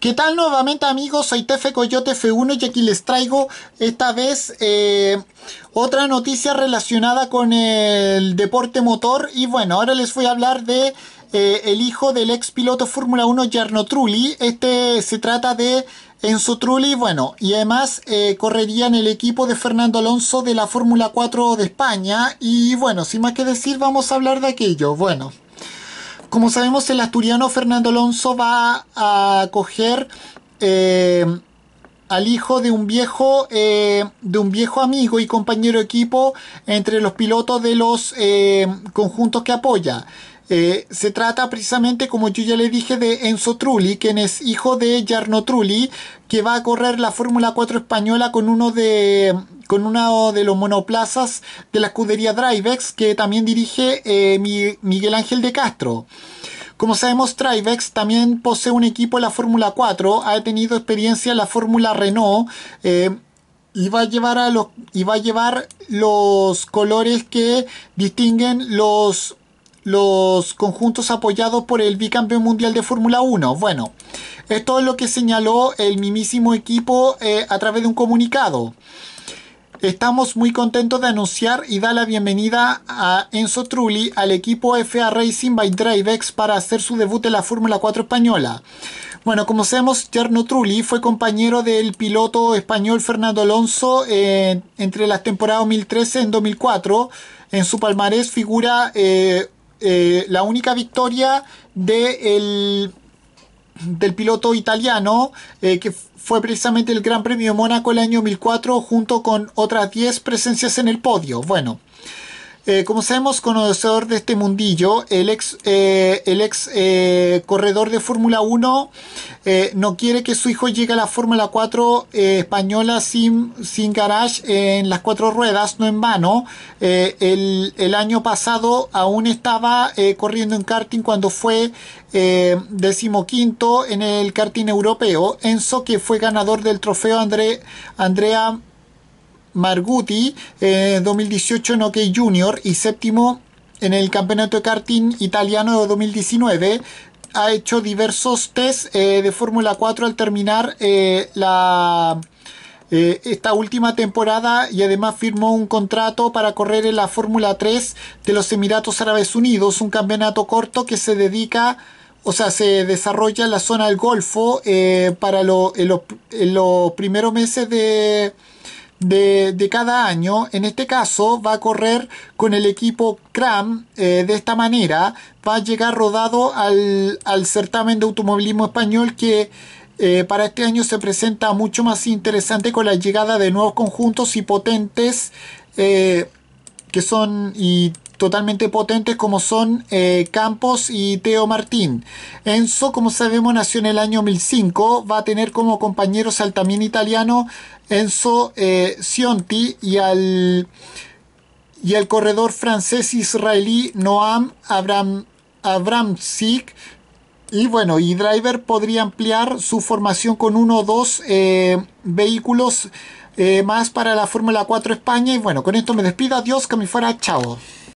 ¿Qué tal nuevamente amigos? Soy Tefe Coyote F1 y aquí les traigo esta vez eh, otra noticia relacionada con el deporte motor y bueno, ahora les voy a hablar de eh, el hijo del ex piloto Fórmula 1 Jarno Trulli. Este se trata de Enzo Trulli, bueno, y además eh, correría en el equipo de Fernando Alonso de la Fórmula 4 de España y bueno, sin más que decir vamos a hablar de aquello. Bueno. Como sabemos, el asturiano Fernando Alonso va a coger eh, al hijo de un viejo eh, de un viejo amigo y compañero de equipo entre los pilotos de los eh, conjuntos que apoya. Se trata precisamente, como yo ya le dije, de Enzo Trulli, quien es hijo de Jarno Trulli, que va a correr la Fórmula 4 española con uno de con uno de los monoplazas de la escudería Drivex que también dirige eh, Miguel Ángel de Castro. Como sabemos, Drivex también posee un equipo en la Fórmula 4, ha tenido experiencia en la Fórmula Renault. Eh, y va a llevar a los y va a llevar los colores que distinguen los los conjuntos apoyados por el bicampeón mundial de Fórmula 1. Bueno, esto es lo que señaló el mismísimo equipo eh, a través de un comunicado. Estamos muy contentos de anunciar y dar la bienvenida a Enzo Trulli al equipo FA Racing by Drivex para hacer su debut en la Fórmula 4 española. Bueno, como sabemos, Jarno Trulli fue compañero del piloto español Fernando Alonso eh, entre las temporadas 2013 y 2004. En su palmarés figura eh, eh, la única victoria del piloto italiano que fue precisamente el Gran Premio de Mónaco el año 2004 junto con otras 10 presencias en el podio. Bueno, eh, como sabemos, conocedor de este mundillo, el ex, eh, el ex eh, corredor de Fórmula 1 no quiere que su hijo llegue a la Fórmula 4 española sin, sin garage en las cuatro ruedas, no en vano. El, el, año pasado aún estaba corriendo en karting cuando fue decimoquinto en el karting europeo. Enzo, que fue ganador del trofeo André, Andrea Marguti en 2018 en OK Junior y séptimo en el campeonato de karting italiano de 2019. Ha hecho diversos test eh, de Fórmula 4 al terminar eh, la, eh, esta última temporada y además firmó un contrato para correr en la Fórmula 3 de los Emiratos Árabes Unidos, un campeonato corto que se dedica o sea, se desarrolla en la zona del Golfo para los primeros meses de, de, cada año. En este caso va a correr con el equipo CRAM eh, de esta manera. Va a llegar rodado al, certamen de automovilismo español que eh, para este año se presenta mucho más interesante con la llegada de nuevos conjuntos y potentes eh, que son totalmente potentes como son Campos y Teo Martín. Enzo, como sabemos, nació en el año 2005, va a tener como compañeros al también italiano Enzo eh, Sionti y al, y corredor francés israelí Noam Abram, Abramsik. Y bueno, y Driver podría ampliar su formación con uno o dos eh, vehículos eh, más para la Fórmula 4 España. Y bueno, con esto me despido. Adiós, que me fuera. Chao.